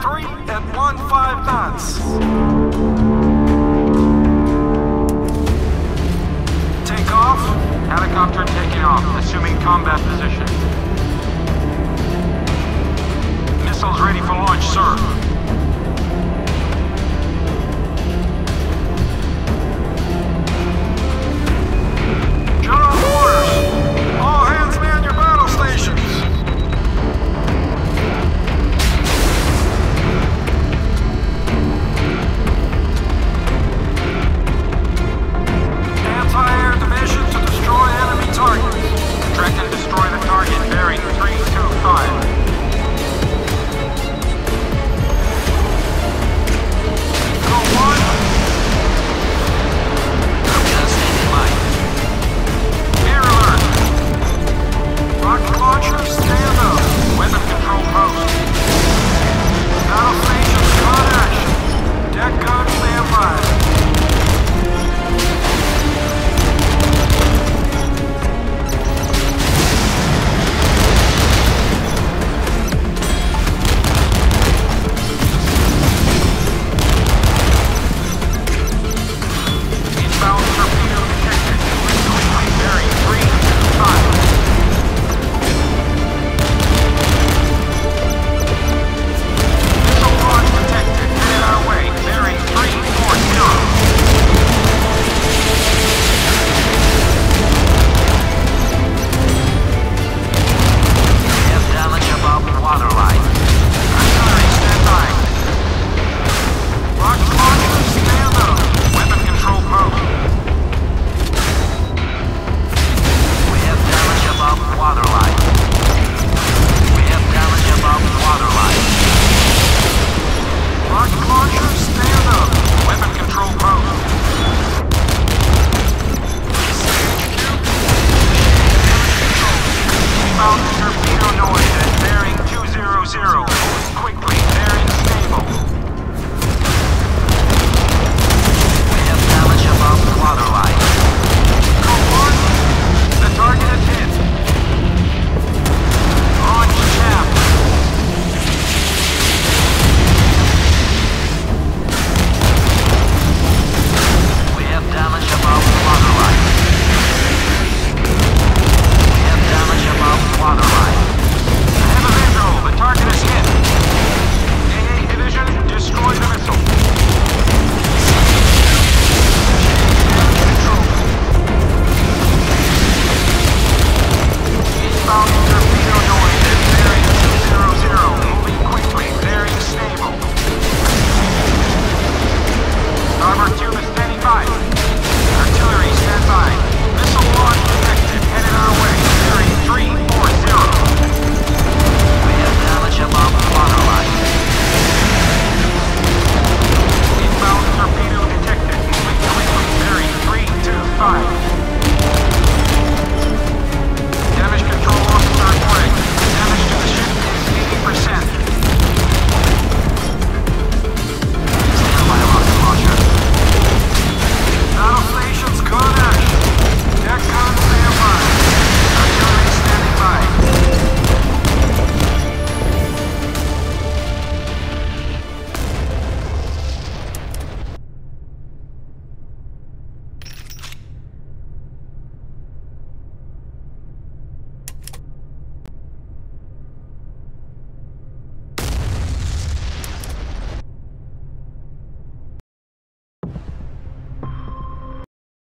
Three 3 at five knots. Take off. Helicopter taking off, assuming combat position. Missiles ready for launch, sir.